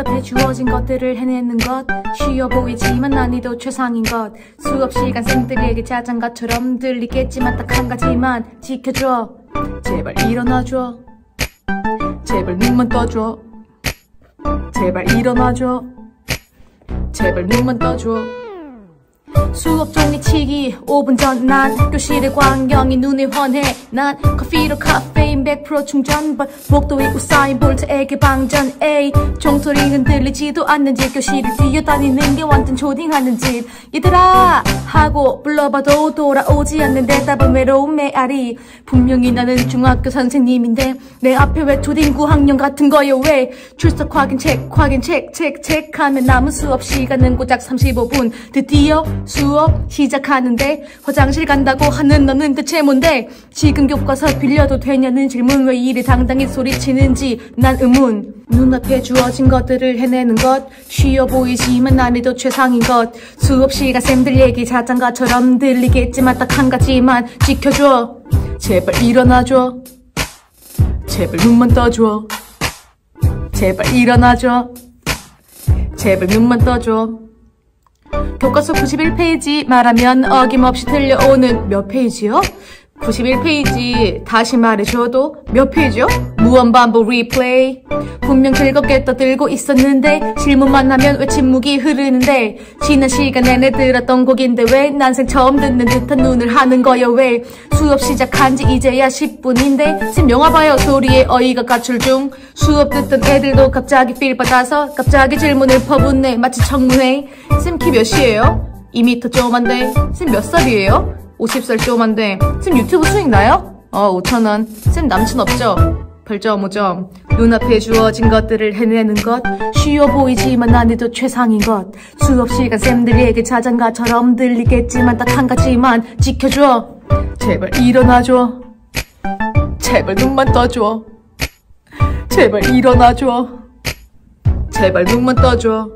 눈앞에 주어진 것들을 해내는 것. 쉬워 보이지만 난이도 최상인 것. 수업 시간 쌤들에게 자장가처럼 들리겠지만 딱 한 가지만 지켜줘. 제발 일어나줘. 제발 눈만 떠줘. 제발 일어나줘. 제발 눈만 떠줘 수업 종이치기 5분 전 난 교실의 광경이 눈에 환해. 난 커피로 카페인 100% 충전 있고 쌓인 볼트에게 방전 에이. 종소리는 들리지도 않는지 교실을 뛰어다니는 게 완전 초딩하는 짓 얘들아! 하고 불러봐도 돌아오지 않는 대답은 외로운 메아리 분명히 나는 중학교 선생님인데 내 앞에 왜 초딩 9학년 같은 거요? 왜? 출석 확인 책 확인 책책책 하면 남은 수업 시간은 고작 35분. 드디어 수업 시작하는데 화장실 간다고 하는 너는 대체 뭔데? 지금 교과서 빌려도 되냐는 질문 왜 이리 당당히 소리치는지 난 의문. 눈앞에 주어진 것들을 해내는 것 쉬워 보이지만 난이도 최상인 것. 수업 시간 쌤들 얘기 자장가처럼 들리겠지만 딱 한 가지만 지켜줘. 제발 일어나줘. 제발 눈만 떠줘. 제발 일어나줘. 제발 눈만 떠줘 교과서 91페이지 말하면 어김없이 들려오는 몇 페이지요? 91페이지 다시 말해줘도 몇 페이지요? 무한 반복 리플레이 분명 즐겁게 떠들고 있었는데 질문만 하면 왜 침묵이 흐르는데 지난 시간 내내 들었던 곡인데 왜 난생 처음 듣는 듯한 눈을 하는 거야 왜 수업 시작한 지 이제야 10분인데 쌤 영화 봐요 소리에 어이가 가출 중 수업 듣던 애들도 갑자기 필 받아서 갑자기 질문을 퍼붓네 마치 청문회 쌤 키 몇이에요? 2미터 조만데 쌤 몇 살이에요? 50살 쪼만데 쌤 유튜브 수익 나요? 어 5천원. 쌤 남친 없죠? 별점 5점. 눈앞에 주어진 것들을 해내는 것. 쉬워 보이지만 난이도 최상인 것. 수업 시간 쌤들에게 자장가처럼 들리겠지만 딱 한 가지만 지켜줘. 제발 일어나줘. 제발 눈만 떠줘. 제발 일어나줘. 제발 눈만 떠줘